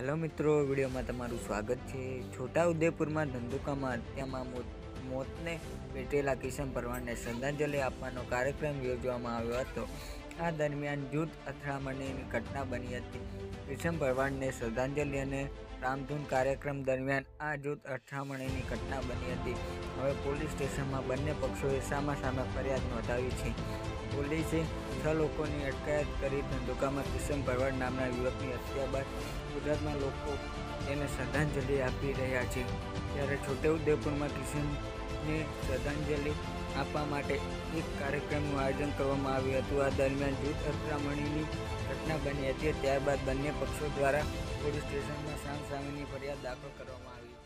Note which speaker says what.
Speaker 1: Hello મિત્રો, વિડીયોમાં તમારું સ્વાગત છે. છોટા ઉદેપુરમાં ધંધુકામાં હત્યામાં મોત, મોતને પેટેલા કિશન પરમારને શ્રદ્ધાંજલિ આપવાનો કાર્યક્રમ યોજવામાં આવ્યો હતો. આ દરમિયાન જૂથ અથડામણીની ઘટના બની હતી. કિશન પરમારને શ્રદ્ધાંજલિ અને રામધૂન કાર્યક્રમ દરમિયાન આ જૂથ અથડામણીની ઘટના બની હતી. હવે પોલીસ સ્ટેશનમાં બંને પક્ષોએ સામા સામે ફરિયાદ નોંધાવી છે. પોલીસે છ. લોકોની અટકાયત કરી ધંધુકામાં કિશન ભરવાડ નામના યુવકની હત્યા બાદ ગુજરાતમાં લોકો તેને શ્રદ્ધાંજલિ આપી રહ્યા છે. ત્યારે છોટાઉદેપુરમાં કિશનને શ્રદ્ધાંજલિ આપવા માટે એક કાર્યક્રમનું આયોજન કરવામાં આવ્યું હતું. આ દરમિયાન જૂથ અથડામણીની ઘટના બની હતી. ત્યારબાદ બંને પક્ષો દ્વારા પોલીસ સ્ટેશનમાં સામસામેની ફરિયાદ દાખલ કરવામાં આવી.